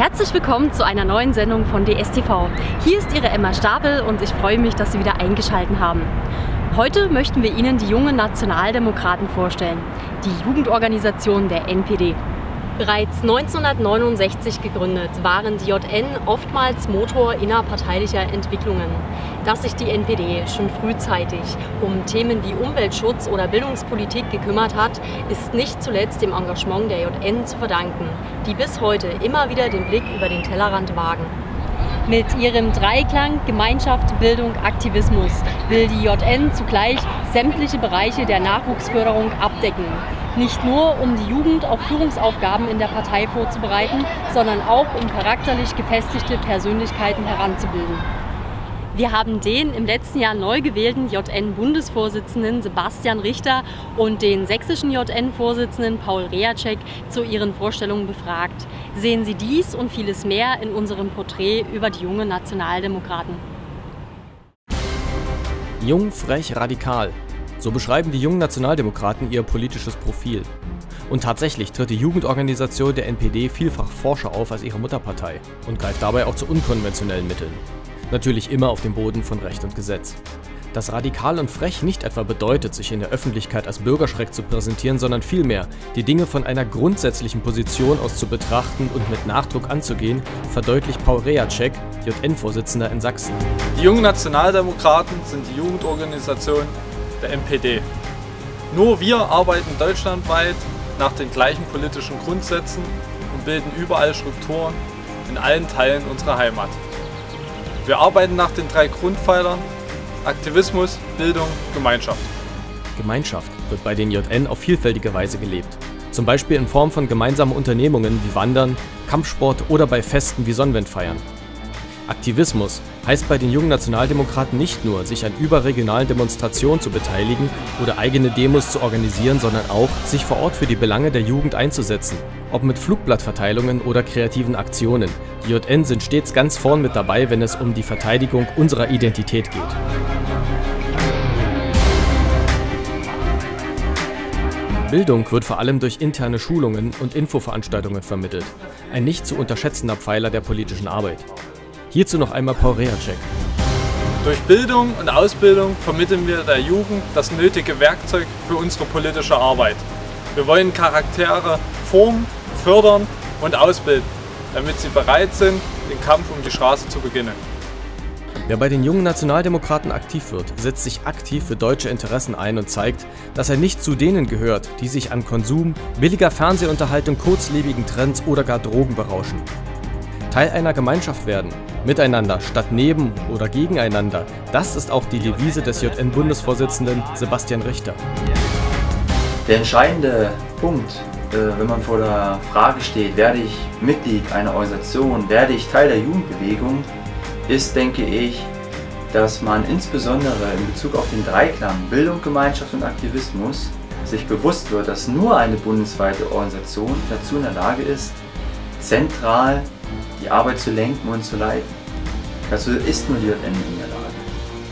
Herzlich willkommen zu einer neuen Sendung von DSTV. Hier ist Ihre Emma Stapel und ich freue mich, dass Sie wieder eingeschaltet haben. Heute möchten wir Ihnen die jungen Nationaldemokraten vorstellen, die Jugendorganisation der NPD. Bereits 1969 gegründet, waren die JN oftmals Motor innerparteilicher Entwicklungen. Dass sich die NPD schon frühzeitig um Themen wie Umweltschutz oder Bildungspolitik gekümmert hat, ist nicht zuletzt dem Engagement der JN zu verdanken, die bis heute immer wieder den Blick über den Tellerrand wagen. Mit ihrem Dreiklang Gemeinschaft, Bildung, Aktivismus will die JN zugleich sämtliche Bereiche der Nachwuchsförderung abdecken. Nicht nur, um die Jugend auf Führungsaufgaben in der Partei vorzubereiten, sondern auch, um charakterlich gefestigte Persönlichkeiten heranzubilden. Wir haben den im letzten Jahr neu gewählten JN-Bundesvorsitzenden Sebastian Richter und den sächsischen JN-Vorsitzenden Paul Reacek zu ihren Vorstellungen befragt. Sehen Sie dies und vieles mehr in unserem Porträt über die junge Nationaldemokraten. Jung, frech, radikal. So beschreiben die jungen Nationaldemokraten ihr politisches Profil. Und tatsächlich tritt die Jugendorganisation der NPD vielfach forscher auf als ihre Mutterpartei und greift dabei auch zu unkonventionellen Mitteln. Natürlich immer auf dem Boden von Recht und Gesetz. Das radikal und frech nicht etwa bedeutet, sich in der Öffentlichkeit als Bürgerschreck zu präsentieren, sondern vielmehr, die Dinge von einer grundsätzlichen Position aus zu betrachten und mit Nachdruck anzugehen, verdeutlicht Paul Reacek, JN-Vorsitzender in Sachsen. Die jungen Nationaldemokraten sind die Jugendorganisation der NPD. Nur wir arbeiten deutschlandweit nach den gleichen politischen Grundsätzen und bilden überall Strukturen in allen Teilen unserer Heimat. Wir arbeiten nach den drei Grundpfeilern Aktivismus, Bildung, Gemeinschaft. Gemeinschaft wird bei den JN auf vielfältige Weise gelebt. Zum Beispiel in Form von gemeinsamen Unternehmungen wie Wandern, Kampfsport oder bei Festen wie Sonnenwendfeiern. Aktivismus heißt bei den jungen Nationaldemokraten nicht nur, sich an überregionalen Demonstrationen zu beteiligen oder eigene Demos zu organisieren, sondern auch, sich vor Ort für die Belange der Jugend einzusetzen. Ob mit Flugblattverteilungen oder kreativen Aktionen. Die JN sind stets ganz vorn mit dabei, wenn es um die Verteidigung unserer Identität geht. Bildung wird vor allem durch interne Schulungen und Infoveranstaltungen vermittelt. Ein nicht zu unterschätzender Pfeiler der politischen Arbeit. Hierzu noch einmal Paul Reacek. Durch Bildung und Ausbildung vermitteln wir der Jugend das nötige Werkzeug für unsere politische Arbeit. Wir wollen Charaktere formen, fördern und ausbilden, damit sie bereit sind, den Kampf um die Straße zu beginnen. Wer bei den jungen Nationaldemokraten aktiv wird, setzt sich aktiv für deutsche Interessen ein und zeigt, dass er nicht zu denen gehört, die sich an Konsum, billiger Fernsehunterhaltung, kurzlebigen Trends oder gar Drogen berauschen. Teil einer Gemeinschaft werden, miteinander statt neben oder gegeneinander, das ist auch die Devise des JN-Bundesvorsitzenden Sebastian Richter. Der entscheidende Punkt, äh, wenn man vor der Frage steht, werde ich Mitglied einer Organisation, werde ich Teil der Jugendbewegung, ist, denke ich, dass man insbesondere in Bezug auf den Dreiklang Bildung, Gemeinschaft und Aktivismus sich bewusst wird, dass nur eine bundesweite Organisation dazu in der Lage ist, zentral die Arbeit zu lenken und zu leiten. Dazu ist nur die JN in der Lage.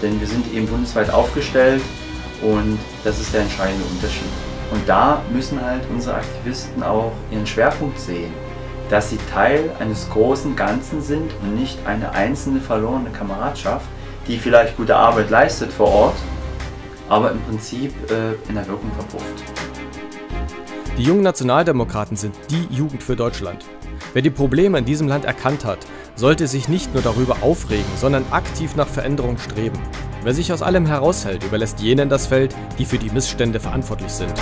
Denn wir sind eben bundesweit aufgestellt und das ist der entscheidende Unterschied. Und da müssen halt unsere Aktivisten auch ihren Schwerpunkt sehen, dass sie Teil eines großen Ganzen sind und nicht eine einzelne verlorene Kameradschaft, die vielleicht gute Arbeit leistet vor Ort, aber im Prinzip äh, in der Wirkung verpufft. Die jungen Nationaldemokraten sind die Jugend für Deutschland. Wer die Probleme in diesem Land erkannt hat, sollte sich nicht nur darüber aufregen, sondern aktiv nach Veränderung streben. Wer sich aus allem heraushält, überlässt jenen das Feld, die für die Missstände verantwortlich sind.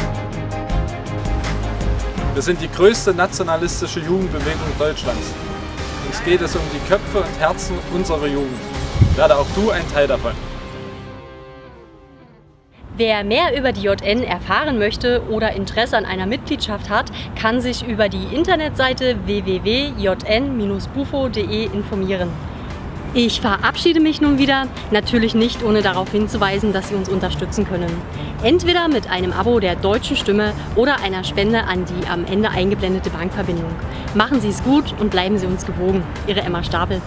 Wir sind die größte nationalistische Jugendbewegung Deutschlands. Uns geht es um die Köpfe und Herzen unserer Jugend. Werde auch du ein Teil davon. Wer mehr über die JN erfahren möchte oder Interesse an einer Mitgliedschaft hat, kann sich über die Internetseite www.jn-bufo.de informieren. Ich verabschiede mich nun wieder, natürlich nicht ohne darauf hinzuweisen, dass Sie uns unterstützen können. Entweder mit einem Abo der Deutschen Stimme oder einer Spende an die am Ende eingeblendete Bankverbindung. Machen Sie es gut und bleiben Sie uns gewogen. Ihre Emma Stapel.